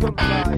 Doctor!